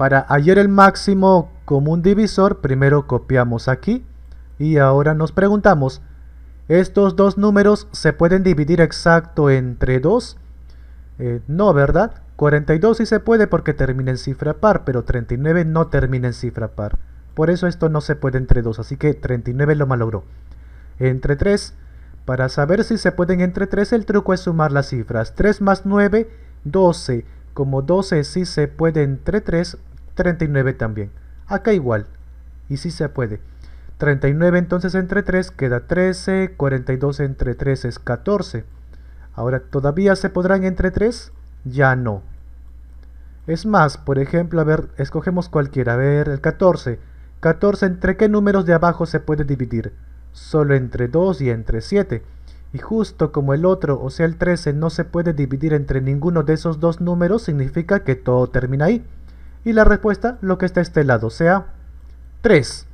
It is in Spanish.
Para hallar el máximo común divisor, primero copiamos aquí y ahora nos preguntamos, ¿estos dos números se pueden dividir exacto entre 2? Eh, no, ¿verdad? 42 sí se puede porque termina en cifra par, pero 39 no termina en cifra par. Por eso esto no se puede entre 2, así que 39 lo malogró. Entre 3, para saber si se pueden entre 3, el truco es sumar las cifras. 3 más 9, 12. Como 12 sí se puede entre 3, 39 también. Acá igual. Y sí se puede. 39 entonces entre 3 queda 13, 42 entre 3 es 14. Ahora, ¿todavía se podrán entre 3? Ya no. Es más, por ejemplo, a ver, escogemos cualquiera. A ver, el 14. 14 entre qué números de abajo se puede dividir? Solo entre 2 y entre 7. Y justo como el otro, o sea el 13, no se puede dividir entre ninguno de esos dos números, significa que todo termina ahí. Y la respuesta, lo que está a este lado, sea 3.